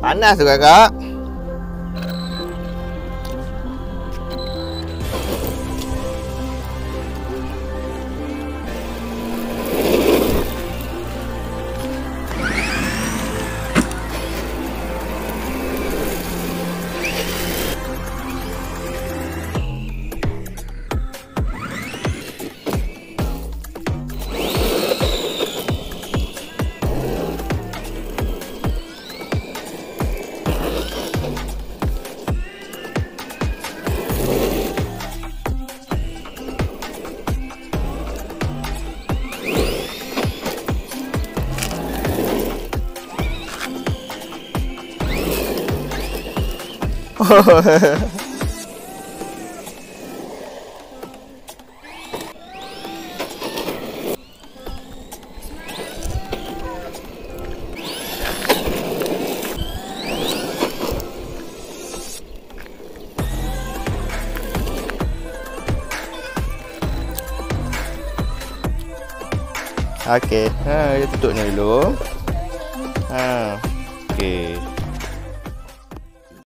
Panas tu kakak. Okey, ha, dia tutup ni dulu. Ha. Okey.